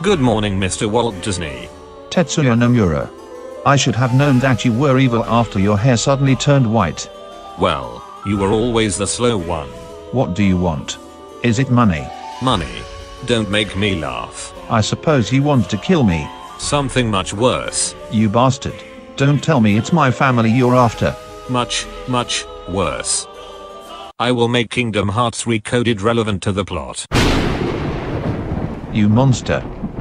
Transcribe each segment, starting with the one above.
Good morning, Mr. Walt Disney. Tetsuya Nomura. I should have known that you were evil after your hair suddenly turned white. Well, you were always the slow one. What do you want? Is it money? Money. Don't make me laugh. I suppose you want to kill me. Something much worse. You bastard. Don't tell me it's my family you're after. Much, much worse. I will make Kingdom Hearts Recoded relevant to the plot. You monster.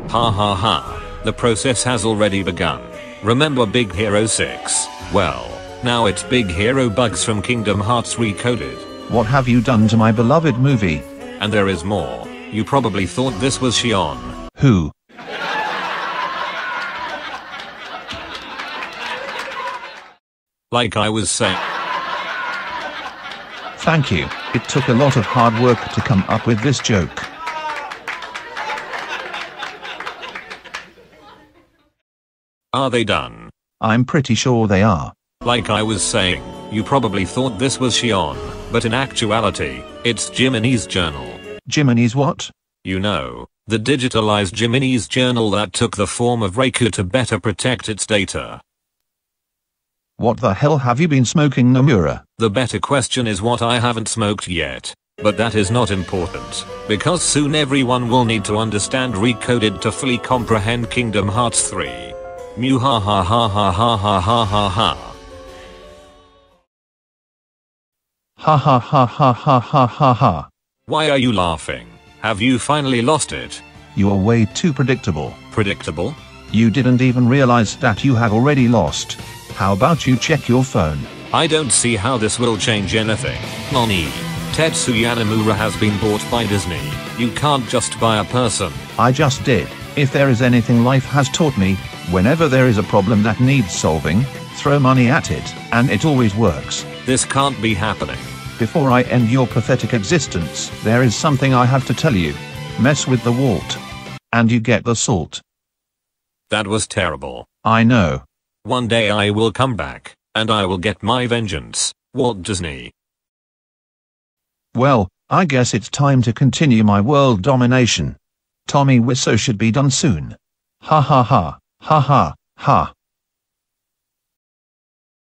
Ha ha ha. The process has already begun. Remember Big Hero 6? Well, now it's Big Hero Bugs from Kingdom Hearts Recoded. What have you done to my beloved movie? And there is more. You probably thought this was Xion. Who? Like I was saying. Thank you. It took a lot of hard work to come up with this joke. Are they done? I'm pretty sure they are. Like I was saying, you probably thought this was Xion, but in actuality, it's Jiminy's journal. Jiminy's what? You know, the digitalized Jiminy's journal that took the form of Riku to better protect its data. What the hell have you been smoking Nomura? The better question is what I haven't smoked yet. But that is not important, because soon everyone will need to understand Recoded to fully comprehend Kingdom Hearts 3. Mew ha ha ha ha ha ha ha ha ha. Ha ha ha ha ha ha ha ha. Why are you laughing? Have you finally lost it? You are way too predictable. Predictable? You didn't even realize that you had already lost. How about you check your phone? I don't see how this will change anything. Nani. Tetsuya Nomura has been bought by Disney. You can't just buy a person. I just did. If there is anything life has taught me, whenever there is a problem that needs solving, throw money at it, and it always works. This can't be happening. Before I end your pathetic existence, there is something I have to tell you. Mess with the Walt. And you get the salt. That was terrible. I know. One day I will come back, and I will get my vengeance. Walt Disney. Well, I guess it's time to continue my world domination. Tommy Wiseau should be done soon. Ha ha ha, ha ha, ha.